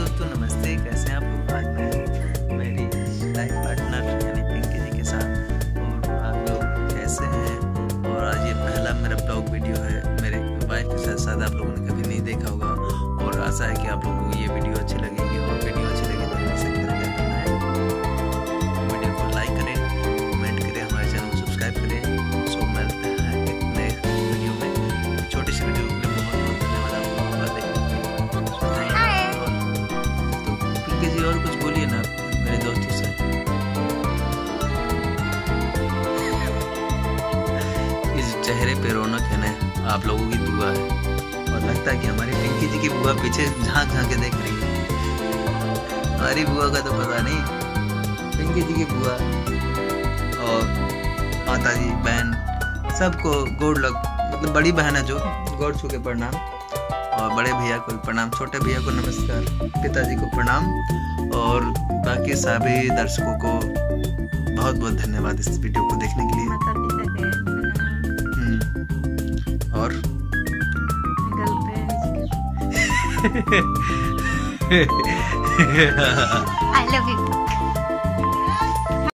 दोस्तों, नमस्ते। कैसे हैं आप लोग? आज मैं मेरी लाइफ पार्टनर यानी पिंकी जी के साथ और आप लोग कैसे हैं? और आज ये पहला मेरा ब्लॉग वीडियो है। मेरे वाइफ के साथ साथ आप लोगों ने कभी नहीं देखा होगा। और आशा है कि आप लोगों को ये वीडियो अच्छी लगेगी और वीडियो और कुछ बोलिए ना, मेरे दोस्तों से इस चेहरे पे रौनक है ना, आप लोगों की दुआ है। और लगता है कि हमारी पिंकी जी की बुआ पीछे झाँक झाँक के देख रही है। हमारी बुआ का तो पता नहीं, पिंकी जी की बुआ और माता जी बहन, सबको गोड़ लग मतलब बड़ी बहन है जो गौर छू के प्रणाम। और बड़े भैया को प्रणाम छोटे भैया को नमस्कार पिताजी को प्रणाम। और बाकी सभी दर्शकों को बहुत बहुत धन्यवाद इस वीडियो को देखने के लिए। हम्म, और? I love you